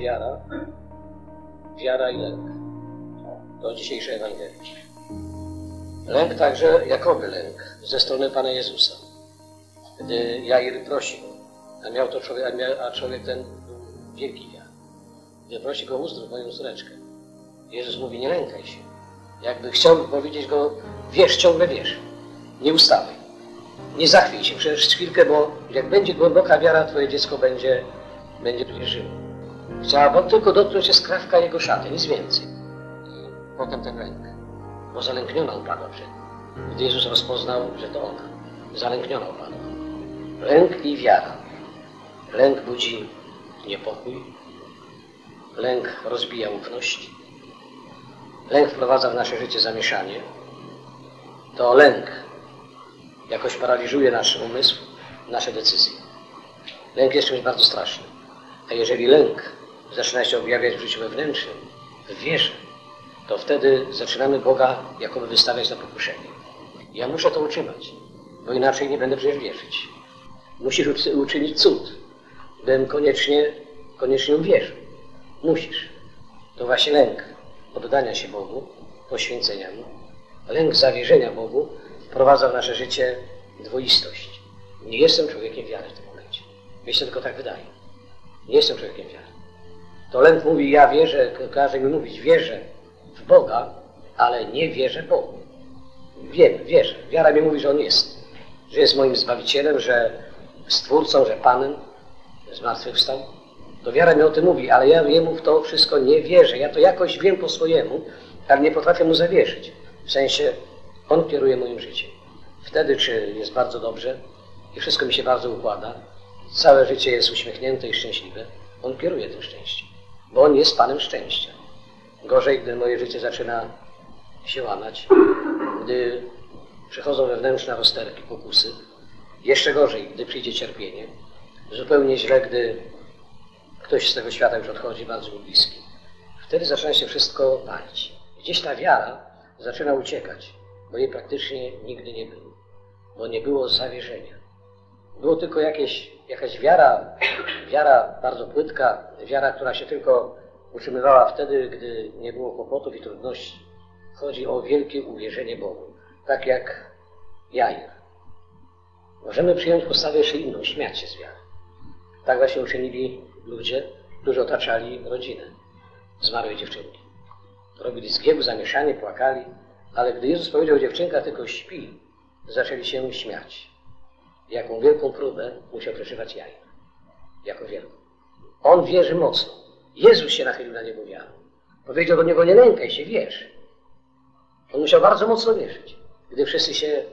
wiara, wiara i lęk. To dzisiejsze Ewangelia. Lęk także, jakoby lęk, ze strony Pana Jezusa. Gdy Jair prosił, a miał to człowiek, a, miał, a człowiek ten był wielki wiar. Gdy prosi go uzdrów moją córeczkę. Jezus mówi, nie lękaj się. Jakby chciał powiedzieć go, wiesz, ciągle wiesz. Nie ustawaj. Nie zachwij się przecież chwilkę, bo jak będzie głęboka wiara, twoje dziecko będzie, będzie żyło. Chciała tylko dotknąć się skrawka jego szaty, nic więcej. I potem ten lęk, bo zalękniona upadła przed nim. Gdy Jezus rozpoznał, że to ona, zalękniona upadła. Lęk i wiara. Lęk budzi niepokój, lęk rozbija ufność, lęk wprowadza w nasze życie zamieszanie. To lęk jakoś paraliżuje nasz umysł, nasze decyzje. Lęk jest czymś bardzo strasznym. A jeżeli lęk zaczyna się objawiać w życiu wewnętrznym, w wierze, to wtedy zaczynamy Boga jakoby wystawiać na pokuszenie. Ja muszę to utrzymać, bo inaczej nie będę przecież wierzyć. Musisz uczynić cud, bym koniecznie, koniecznie uwierzył. Musisz. To właśnie lęk oddania się Bogu, poświęcenia Mu, lęk zawierzenia Bogu wprowadza w nasze życie dwoistość. Nie jestem człowiekiem wiary w tym momencie. Mi się tylko tak wydaje. Nie jestem człowiekiem wiary. To lęk mówi, ja wierzę, każe mi mówić, wierzę w Boga, ale nie wierzę Bogu. Wiem, wierzę. Wiara mi mówi, że On jest. Że jest moim Zbawicielem, że Stwórcą, że Panem zmartwychwstał. To wiara mi o tym mówi, ale ja Jemu w to wszystko nie wierzę. Ja to jakoś wiem po swojemu, ale nie potrafię Mu zawierzyć. W sensie, On kieruje moim życiem. Wtedy, czy jest bardzo dobrze i wszystko mi się bardzo układa, całe życie jest uśmiechnięte i szczęśliwe, On kieruje tym szczęściem, bo On jest Panem szczęścia. Gorzej, gdy moje życie zaczyna się łamać, gdy przychodzą wewnętrzne rozterki, pokusy, jeszcze gorzej, gdy przyjdzie cierpienie, zupełnie źle, gdy ktoś z tego świata już odchodzi, bardzo bliski. Wtedy zaczyna się wszystko palić. Gdzieś ta wiara zaczyna uciekać, bo jej praktycznie nigdy nie było, bo nie było zawierzenia. Było tylko jakieś, jakaś wiara, wiara bardzo płytka, wiara, która się tylko utrzymywała wtedy, gdy nie było kłopotów i trudności. Chodzi o wielkie uwierzenie Bogu, tak jak Jair. Możemy przyjąć postawę jeszcze inną, śmiać się z wiary. Tak właśnie uczynili ludzie, którzy otaczali rodzinę zmarłej dziewczynki. Robili zgiełk, zamieszanie, płakali, ale gdy Jezus powiedział, dziewczynka tylko śpi, zaczęli się śmiać. Jaką wielką próbę musiał przeżywać Jair. Jako wielką. On wierzy mocno. Jezus się nachylił na niego wiarą. Powiedział do niego, nie lękaj się, wierz. On musiał bardzo mocno wierzyć, gdy wszyscy się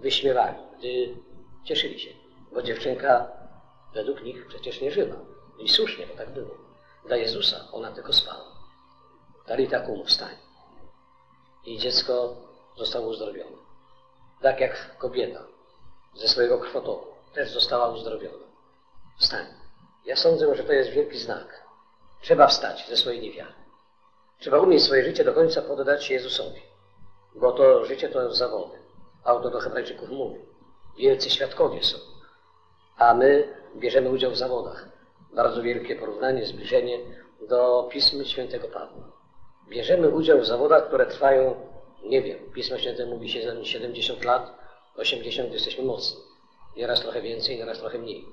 wyśmiewali, gdy cieszyli się, bo dziewczynka według nich przecież nie żyła. I słusznie, bo tak było. Dla Jezusa ona tylko spała. Dali taką wstań. I dziecko zostało uzdrowione. Tak jak kobieta ze swojego krwotoku też została uzdrowiona. Wstań. Ja sądzę, że to jest wielki znak. Trzeba wstać ze swojej niewiary. Trzeba umieć swoje życie do końca poddać Jezusowi. Bo to życie to zawody. Autor do Hebrajczyków mówi. Wielcy świadkowie są. A my bierzemy udział w zawodach. Bardzo wielkie porównanie, zbliżenie do Pismy Świętego Pawła. Bierzemy udział w zawodach, które trwają, nie wiem, Pismo Święte mówi 70 lat, 80 jesteśmy mocni. Nieraz trochę więcej, nieraz trochę mniej.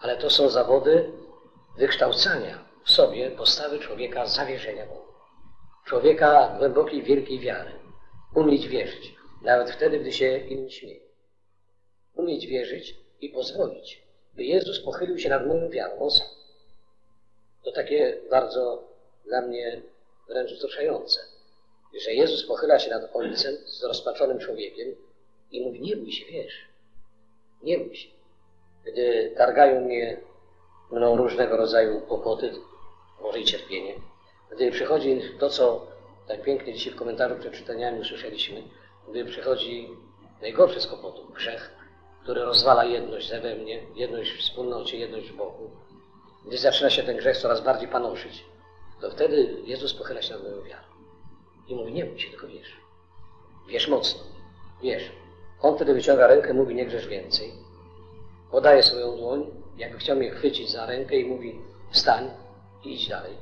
Ale to są zawody wykształcania w sobie postawy człowieka zawierzenia Bogu. Człowieka głębokiej, wielkiej wiary. Umieć wierzyć, nawet wtedy, gdy się inni śmieją. Umieć wierzyć i pozwolić, by Jezus pochylił się nad moją wiarą. To takie bardzo dla mnie wręcz wzruszające, że Jezus pochyla się nad Ojcem z rozpaczonym człowiekiem i mówi, nie bój się, wiesz, nie bój się. Gdy targają mnie mną różnego rodzaju kłopoty, może i cierpienie, gdy przychodzi to, co tak pięknie dzisiaj w komentarzu przed czytaniami usłyszeliśmy, gdy przychodzi najgorszy z kłopotów, grzech, który rozwala jedność we mnie, jedność w wspólnocie, jedność w Bogu, gdy zaczyna się ten grzech coraz bardziej panoszyć, to wtedy Jezus pochyla się nad moją wiarą i mówi, nie bój się, tylko wierz. Wierz mocno, wierz. On wtedy wyciąga rękę, mówi, nie grzesz więcej. Podaje swoją dłoń, jakby chciał mnie chwycić za rękę i mówi, wstań i idź dalej.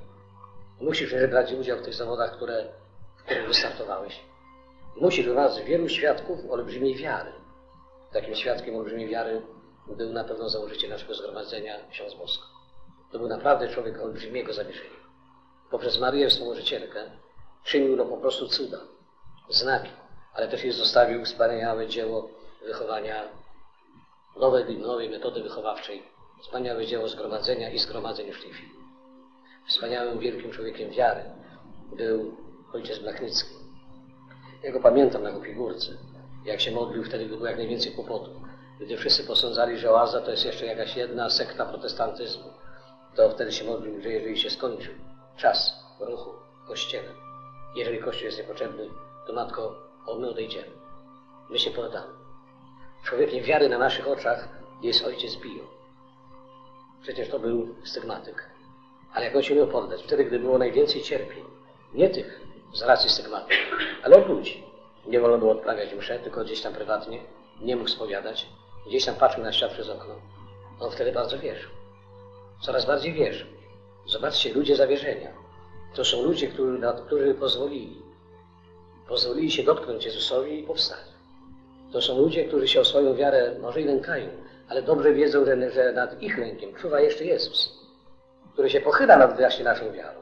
Musisz brać udział w tych zawodach, które, w których wystartowałeś. Musisz gromadzać wielu świadków olbrzymiej wiary. Takim świadkiem olbrzymiej wiary był na pewno założyciel naszego zgromadzenia, ksiądz Bosko. To był naprawdę człowiek olbrzymiego zawieszenia. Poprzez Marię, wspomożycielkę, czynił no po prostu cuda, znaki, ale też jej zostawił wspaniałe dzieło wychowania, nowej, nowej metody wychowawczej, wspaniałe dzieło zgromadzenia i zgromadzeń chwili. Wspaniałym, wielkim człowiekiem wiary był ojciec Blachnicki. Ja go pamiętam na figurce, jak się modlił wtedy, było jak najwięcej kłopotu. Gdy wszyscy posądzali, że oaza to jest jeszcze jakaś jedna sekta protestantyzmu, to wtedy się modlił, że jeżeli się skończył czas ruchu w Kościele, jeżeli Kościół jest niepotrzebny, to Matko, my odejdziemy. My się poddamy. Człowiekiem wiary na naszych oczach jest ojciec Pio. Przecież to był stygmatyk. Ale jak on się umiał poddać, wtedy, gdy było najwięcej cierpień, nie tych z racji stygmatyk, ale od ludzi. Nie wolno było odprawiać mszę, tylko gdzieś tam prywatnie, nie mógł spowiadać, gdzieś tam patrzył na świat przez okno. On wtedy bardzo wierzył. Coraz bardziej wierzył. Zobaczcie, ludzie zawierzenia. To są ludzie, którzy, którzy pozwolili. Pozwolili się dotknąć Jezusowi i powstali. To są ludzie, którzy się o swoją wiarę może i lękają, ale dobrze wiedzą, że, nad ich lękiem czuwa jeszcze Jezus, który się pochyla nad właśnie naszą wiarą.